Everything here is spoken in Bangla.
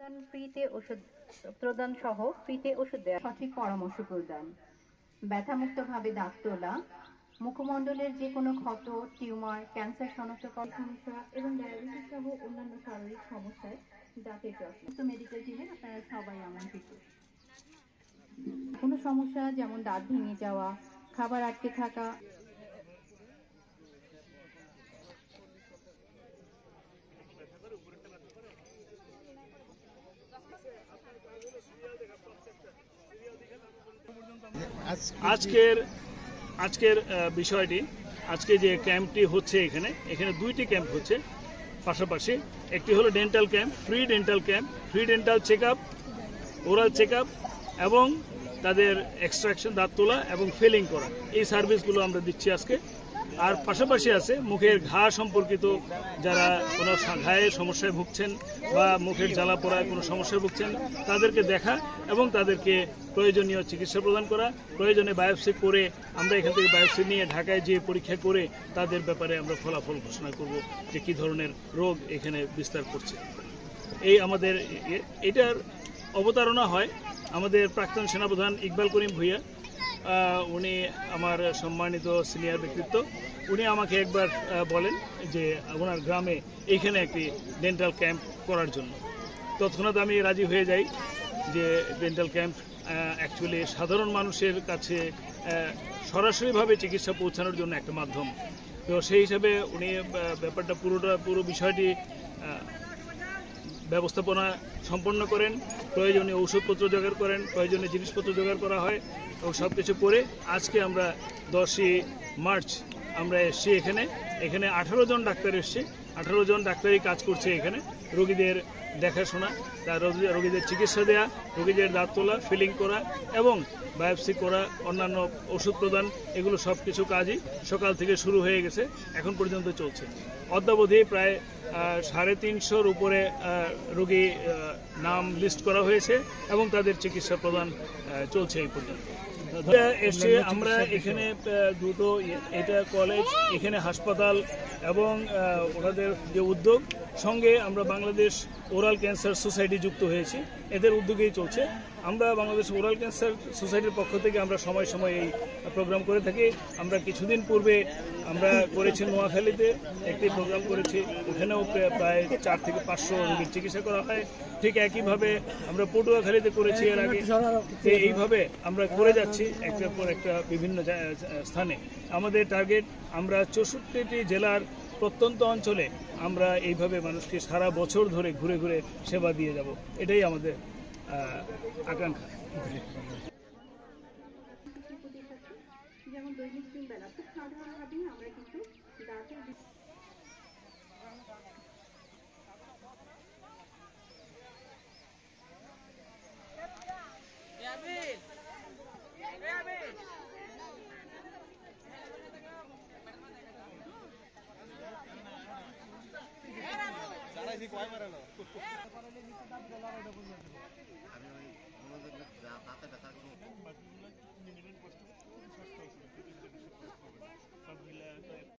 প্রদান, ফ্রিতে ওষুধ, প্রদান সহ ফ্রিতে ওষুধ দেওয়া সঠিক পরামর্শ প্রদান। ব্যথামুক্তভাবে দাঁত তোলা, মুখমণ্ডলের যে কোনো ক্ষত, টিউমার, ক্যান্সার শনাক্তকরণ সমস্যা এবং ডায়াবেটিস সহ অন্যান্য শারীরিক সমস্যায় দাঁতের যত্ন। তো মেডিকেল টিমে আপনারা সবাই আমন্ত্রিত কোনো সমস্যা, যেমন দাঁত ভেঙে যাওয়া, খাবার আটকে থাকা আজকের আজকের বিষয়টি, আজকে যে ক্যাম্পটি হচ্ছে এখানে এখানে দুইটি ক্যাম্প হচ্ছে। পাশাপাশি একটি হলো dental camp free dental camp free dental check up oral check up এবং তাদের এক্সট্রাকশন দাঁত তোলা এবং ফিলিং করা। এই সার্ভিসগুলো আমরা দিচ্ছি আজকে। আর পাশাপাশি আছে মুখের ঘা সম্পর্কিত যারা কোনো ঘায়ের সমস্যায় ভুগছেন বা মুখের জ্বালা পোড়ায় কোনো সমস্যায় ভুগছেন, তাদেরকে দেখা এবং তাদেরকে প্রয়োজনীয় চিকিৎসা প্রদান করা। প্রয়োজনে বায়োপসি করে আমরা এখান থেকে বায়োপসি নিয়ে ঢাকায় যে পরীক্ষা করে তাদের ব্যাপারে আমরা ফলাফল ঘোষণা করব যে কী ধরনের রোগ এখানে বিস্তার করছে। এই আমাদের এটার অবতারণা হয় আমাদের প্রাক্তন সেনাপ্রধান ইকবাল করিম ভুইয়া। উনি আমার সম্মানিত সিনিয়র ব্যক্তিত্ব। উনি আমাকে একবার বলেন যে ওনার গ্রামে এইখানে একটি ডেন্টাল ক্যাম্প করার জন্য। তৎক্ষণাৎ আমি রাজি হয়ে যাই যে ডেন্টাল ক্যাম্প অ্যাকচুয়ালি সাধারণ মানুষের কাছে সরাসরিভাবে চিকিৎসা পৌঁছানোর জন্য একটা মাধ্যম। তো সেই হিসাবে উনি ব্যাপারটা পুরোটা, পুরো বিষয়টি ব্যবস্থাপনা সম্পন্ন করেন, প্রয়োজনীয় ওষুধপত্র জোগাড় করেন, প্রয়োজনীয় জিনিসপত্র জোগাড় করা হয় এবং সব কিছু করে আজকে আমরা দশই মার্চ আমরা এসছি এখানে। এখানে আঠারো জন ডাক্তার এসছে। আঠারো জন ডাক্তারই কাজ করছে এখানে। রোগীদের দেখাশোনা তার রোগী- রোগীদের চিকিৎসা দেওয়া রোগীদের দাঁত তোলা ফিলিং করা এবং বায়োপসি করা, অন্যান্য ওষুধ প্রদান, এগুলো সব কিছু কাজই সকাল থেকে শুরু হয়ে গেছে, এখন পর্যন্ত চলছে। অদ্যাবধি প্রায় সাড়ে তিনশোর উপরে রোগী নাম লিস্ট করা হয়েছে এবং তাদের চিকিৎসা প্রদান চলছে এই পর্যন্ত। এসে আমরা এখানে দুটো এটা কলেজ এখানে হাসপাতাল এবং ওনাদের যে উদ্যোগ, সঙ্গে আমরা বাংলাদেশ ওরাল ক্যান্সার সোসাইটি যুক্ত হয়েছি। এদের উদ্যোগেই চলছে। আমরা বাংলাদেশ ওরাল ক্যান্সার সোসাইটির পক্ষ থেকে আমরা সময় সময় এই প্রোগ্রাম করে থাকি। আমরা কিছুদিন পূর্বে আমরা করেছি নোয়াখালীতে একটি প্রোগ্রাম করেছি। ওখানেও প্রায়- চার থেকে পাঁচশো রোগীর চিকিৎসা করা হয়। ঠিক একইভাবে আমরা পটুয়াখালীতে করেছি এর আগে। এইভাবে আমরা করে যাচ্ছি। একটার পর একটা বিভিন্ন স্থানে। আমাদের টার্গেট আমরা চৌষট্টিটি জেলার প্রত্যন্ত অঞ্চলে আমরা এইভাবে মানুষকে সারা বছর ধরে ঘুরে ঘুরে সেবা দিয়ে যাব। এটাই আমাদের আকাঙ্ক্ষা। যেমন দৈনিক খুব সাধারণভাবেই আমরা কিন্তু দাঁতের আমি ওই আমাদের দাঁতে ব্যথা